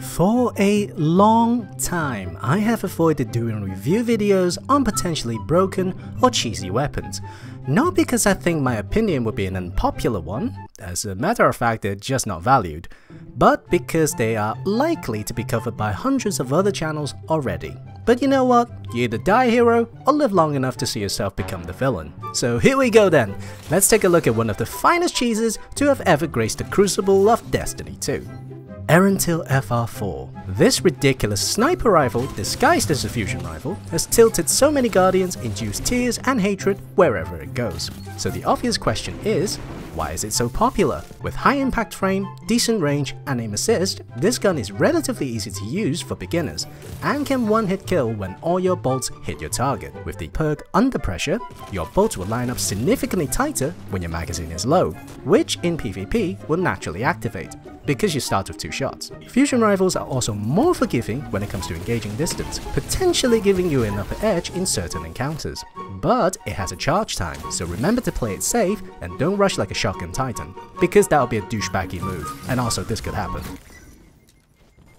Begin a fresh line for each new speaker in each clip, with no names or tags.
For a long time, I have avoided doing review videos on potentially broken or cheesy weapons. Not because I think my opinion would be an unpopular one, as a matter of fact they're just not valued, but because they are likely to be covered by hundreds of other channels already. But you know what? You either die hero or live long enough to see yourself become the villain. So here we go then. Let's take a look at one of the finest cheeses to have ever graced the crucible of Destiny 2. Erentil FR4. This ridiculous sniper rifle, disguised as a fusion rifle, has tilted so many guardians, induced tears and hatred wherever it goes. So the obvious question is, why is it so popular? With high impact frame, decent range and aim assist, this gun is relatively easy to use for beginners and can one hit kill when all your bolts hit your target. With the perk under pressure, your bolts will line up significantly tighter when your magazine is low, which in PvP will naturally activate because you start with two shots. Fusion rifles are also more forgiving when it comes to engaging distance, potentially giving you an upper edge in certain encounters. But it has a charge time, so remember to play it safe and don't rush like a shotgun titan, because that'll be a douchebaggy move, and also this could happen.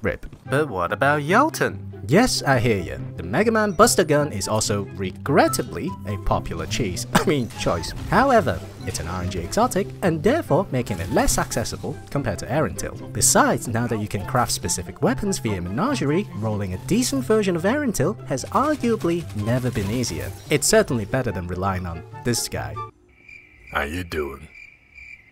RIP. But what about Jötunn? Yes, I hear you. Mega Man Buster Gun is also, regrettably, a popular cheese. I mean, choice. However, it's an RNG exotic, and therefore making it less accessible compared to Erentil. Besides, now that you can craft specific weapons via Menagerie, rolling a decent version of Erentil has arguably never been easier. It's certainly better than relying on this guy.
How you doing?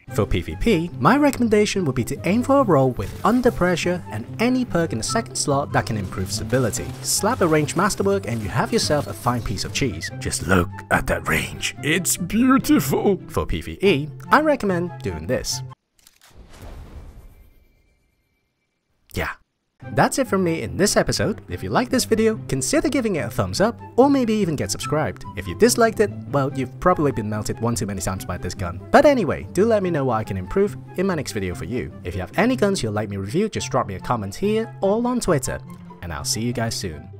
For PvP, my recommendation would be to aim for a roll with under pressure and any perk in the second slot that can improve stability. Slap a ranged masterwork and you have yourself a fine piece of cheese.
Just look at that range. It's beautiful.
For PvE, I recommend doing this. Yeah, that's it from me in this episode. If you like this video, consider giving it a thumbs up or maybe even get subscribed. If you disliked it, well, you've probably been melted one too many times by this gun. But anyway, do let me know what I can improve in my next video for you. If you have any guns you'd like me to review, just drop me a comment here or on Twitter. And I'll see you guys soon.